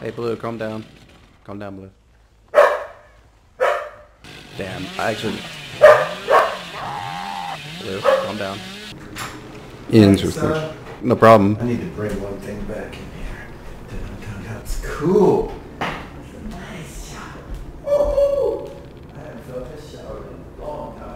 Hey, Blue, calm down. Calm down, Blue. Damn, I actually... Blue, calm down. Interesting. Uh, no problem. I need to bring one thing back in here. That's cool. That's a nice shot. Woohoo! I haven't felt this shower in a long time.